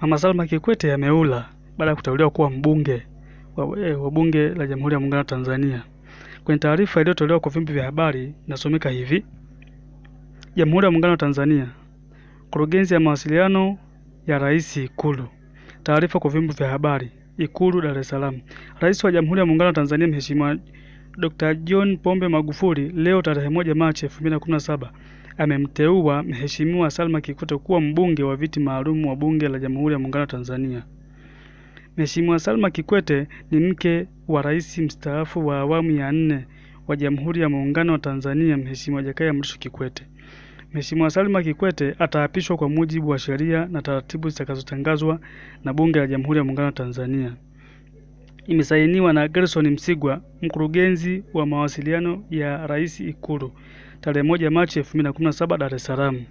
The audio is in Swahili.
Mama Salma Kikwete ameula baada ya kuteuliwa kuwa mbunge wa, eh, wa Bunge la Jamhuri ya Muungano wa Tanzania. Kwenye taarifa iliyotolewa kwa vyombo vya habari inasomeka hivi: Jamhuri ya Muungano wa Tanzania, Kurugenzi ya Mawasiliano ya Rais Ikulu. Taarifa kwa vyombo vya habari Ikulu, Dar es Salaam. Rais wa Jamhuri ya Muungano wa Tanzania Mheshimiwa Dr. John Pombe Magufuli leo tarehe moja Machi 2017 amemteua Mheshimiwa Salma Kikwete kuwa mbunge wa viti maalum wa Bunge la Jamhuri ya Muungano wa Tanzania. Mheshimiwa Salma Kikwete ni mke wa rais mstaafu wa awamu ya nne wa Jamhuri ya Muungano wa Tanzania Mheshimiwa Jakaya Mrisho Kikwete. Mheshimiwa Salma Kikwete ataapishwa kwa mujibu wa sheria na taratibu zitakazotangazwa na Bunge la Jamhuri ya Muungano wa Tanzania. Imesainiwa na Gerson Msigwa, mkurugenzi wa mawasiliano ya Rais Ikulu, tarehe moja Machi 2017 Dar es Salaam.